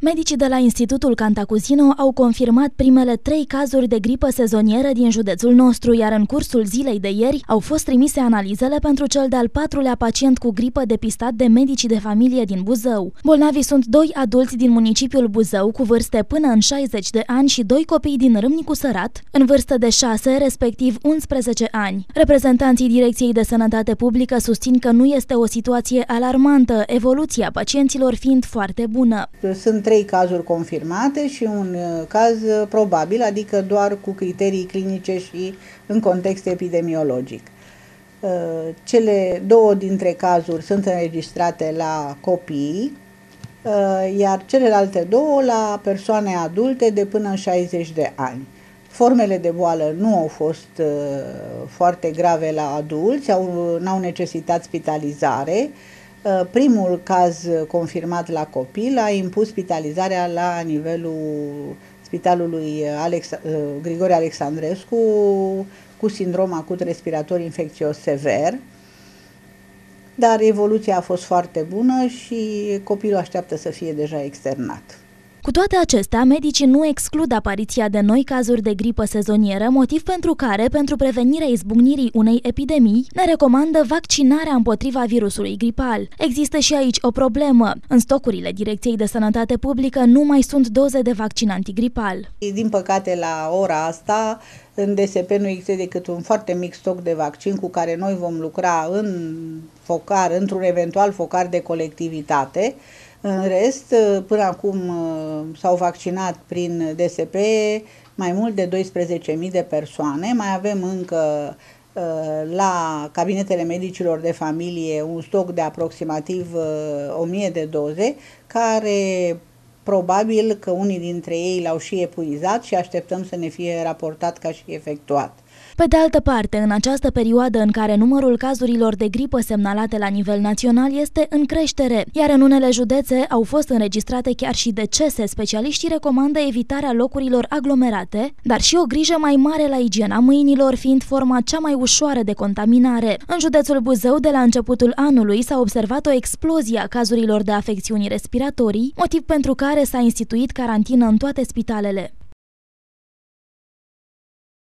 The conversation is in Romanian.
Medicii de la Institutul Cantacuzino au confirmat primele trei cazuri de gripă sezonieră din județul nostru, iar în cursul zilei de ieri au fost trimise analizele pentru cel de-al patrulea pacient cu gripă depistat de medicii de familie din Buzău. Bolnavii sunt doi adulți din municipiul Buzău cu vârste până în 60 de ani și doi copii din Râmnicu Sărat, în vârstă de 6, respectiv 11 ani. Reprezentanții Direcției de Sănătate Publică susțin că nu este o situație alarmantă, evoluția pacienților fiind foarte bună. Sunt trei cazuri confirmate și un uh, caz uh, probabil, adică doar cu criterii clinice și în context epidemiologic. Uh, cele două dintre cazuri sunt înregistrate la copii, iar celelalte două la persoane adulte de până în 60 de ani. Formele de boală nu au fost foarte grave la adulți, au, n-au necesitat spitalizare, Uh, primul caz confirmat la copil a impus spitalizarea la nivelul spitalului Alex, uh, Grigore Alexandrescu cu sindrom acut respirator infecțios sever, dar evoluția a fost foarte bună și copilul așteaptă să fie deja externat. Cu toate acestea, medicii nu exclud apariția de noi cazuri de gripă sezonieră, motiv pentru care, pentru prevenirea izbucnirii unei epidemii, ne recomandă vaccinarea împotriva virusului gripal. Există și aici o problemă. În stocurile Direcției de Sănătate Publică nu mai sunt doze de vaccin antigripal. Din păcate, la ora asta, în DSP nu există decât un foarte mic stoc de vaccin cu care noi vom lucra în focar, într-un eventual focar de colectivitate. În rest, până acum s-au vaccinat prin DSP mai mult de 12.000 de persoane. Mai avem încă la cabinetele medicilor de familie un stoc de aproximativ 1000 de doze, care probabil că unii dintre ei l-au și epuizat și așteptăm să ne fie raportat ca și efectuat. Pe de altă parte, în această perioadă în care numărul cazurilor de gripă semnalate la nivel național este în creștere, iar în unele județe au fost înregistrate chiar și decese, specialiștii recomandă evitarea locurilor aglomerate, dar și o grijă mai mare la igiena mâinilor, fiind forma cea mai ușoară de contaminare. În județul Buzău, de la începutul anului, s-a observat o explozie a cazurilor de afecțiuni respiratorii, motiv pentru care s-a instituit carantină în toate spitalele.